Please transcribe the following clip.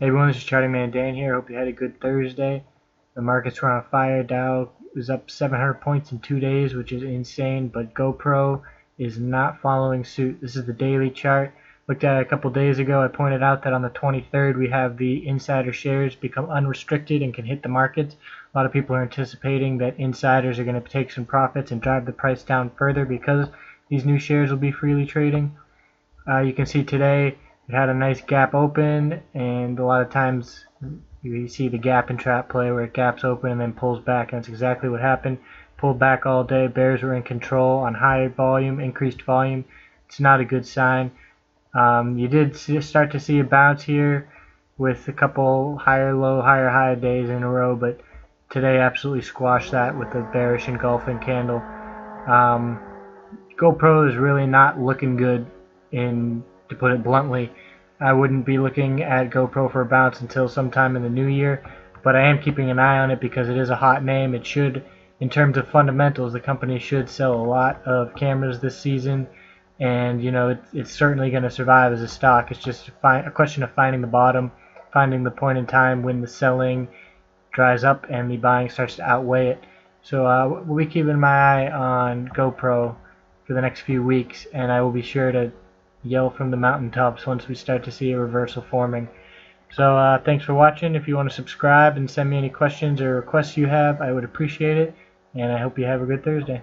Hey everyone, this is Charting Man Dan here. Hope you had a good Thursday. The markets were on fire. Dow was up 700 points in two days, which is insane. But GoPro is not following suit. This is the daily chart. Looked at a couple days ago. I pointed out that on the 23rd we have the insider shares become unrestricted and can hit the markets. A lot of people are anticipating that insiders are going to take some profits and drive the price down further because these new shares will be freely trading. Uh, you can see today it had a nice gap open and a lot of times you see the gap and trap play where it gaps open and then pulls back and that's exactly what happened. Pulled back all day. Bears were in control on high volume increased volume. It's not a good sign. Um, you did see, start to see a bounce here with a couple higher low higher high days in a row but today absolutely squashed that with the bearish engulfing candle. Um, GoPro is really not looking good in to put it bluntly. I wouldn't be looking at GoPro for a bounce until sometime in the new year, but I am keeping an eye on it because it is a hot name. It should, in terms of fundamentals, the company should sell a lot of cameras this season, and you know it, it's certainly going to survive as a stock. It's just a, question of finding the bottom, finding the point in time when the selling dries up and the buying starts to outweigh it. So uh, we'll be keeping my eye on GoPro for the next few weeks, and I will be sure to yell from the mountaintops once we start to see a reversal forming. So uh, thanks for watching. If you want to subscribe and send me any questions or requests you have, I would appreciate it. And I hope you have a good Thursday.